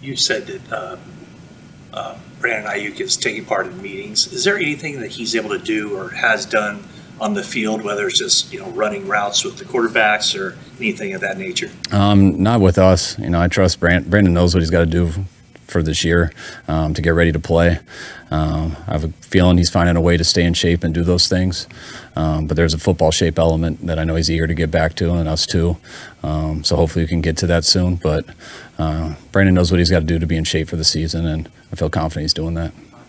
You said that uh, uh, Brandon Aiyuk is taking part in meetings. Is there anything that he's able to do or has done on the field, whether it's just, you know, running routes with the quarterbacks or anything of that nature? Um, not with us. You know, I trust Brand- Brandon knows what he's got to do for this year um, to get ready to play. Um, I have a feeling he's finding a way to stay in shape and do those things. Um, but there's a football shape element that I know he's eager to get back to, and us too. Um, so hopefully we can get to that soon. But uh, Brandon knows what he's got to do to be in shape for the season, and I feel confident he's doing that.